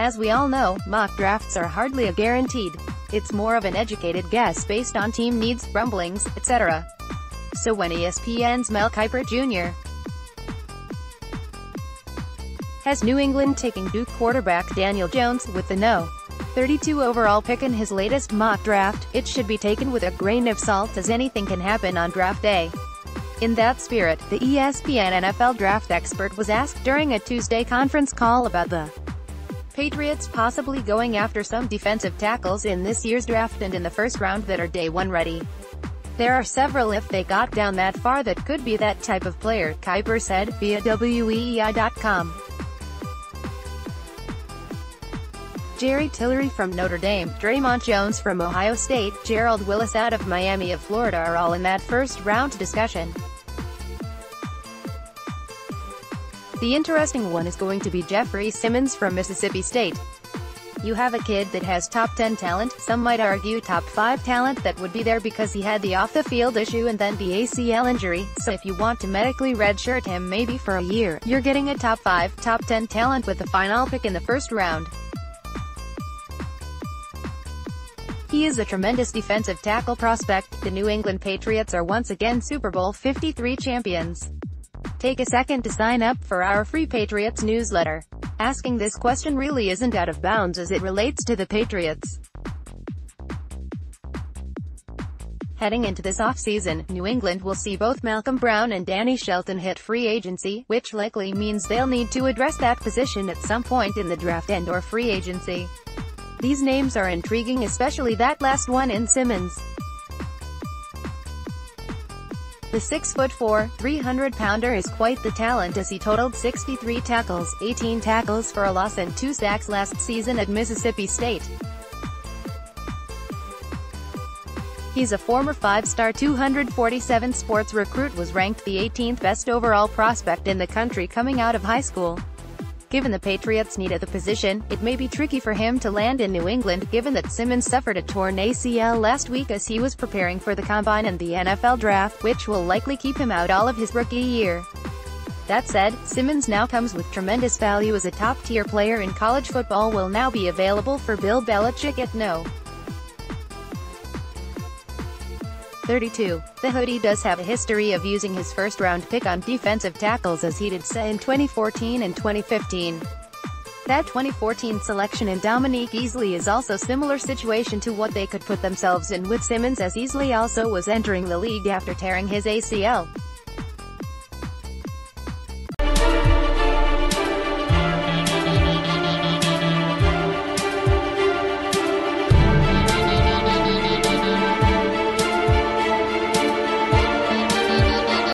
As we all know, mock drafts are hardly a guaranteed. It's more of an educated guess based on team needs, rumblings, etc. So when ESPN's Mel Kiper Jr. has New England taking Duke quarterback Daniel Jones with the no. 32 overall pick in his latest mock draft, it should be taken with a grain of salt as anything can happen on draft day. In that spirit, the ESPN NFL draft expert was asked during a Tuesday conference call about the Patriots possibly going after some defensive tackles in this year's draft and in the first round that are day one ready. There are several if they got down that far that could be that type of player, Kiper said, via WEEI.com. Jerry Tillery from Notre Dame, Dre'Mont Jones from Ohio State, Gerald Willis out of Miami of Florida are all in that first round discussion. The interesting one is going to be Jeffrey Simmons from Mississippi State. You have a kid that has top 10 talent, some might argue top 5 talent that would be there because he had the off-the-field issue and then the ACL injury, so if you want to medically redshirt him maybe for a year, you're getting a top 5, top 10 talent with the final pick in the first round. He is a tremendous defensive tackle prospect. The New England Patriots are once again Super Bowl 53 champions. Take a second to sign up for our free Patriots newsletter. Asking this question really isn't out of bounds as it relates to the Patriots. Heading into this offseason, New England will see both Malcolm Brown and Danny Shelton hit free agency, which likely means they'll need to address that position at some point in the draft and or free agency. These names are intriguing especially that last one in Simmons. The 6'4", 300-pounder is quite the talent as he totaled 63 tackles, 18 tackles for a loss and 2 sacks last season at Mississippi State. He's a former five-star 247 sports recruit was ranked the 18th best overall prospect in the country coming out of high school. Given the Patriots' need at the position, it may be tricky for him to land in New England, given that Simmons suffered a torn ACL last week as he was preparing for the Combine and the NFL Draft, which will likely keep him out all of his rookie year. That said, Simmons now comes with tremendous value as a top-tier player in college football will now be available for Bill Belichick at no. 32. The Hoodie does have a history of using his first-round pick on defensive tackles as he did so in 2014 and 2015. That 2014 selection in Dominique Easley is also similar situation to what they could put themselves in with Simmons as Easley also was entering the league after tearing his ACL.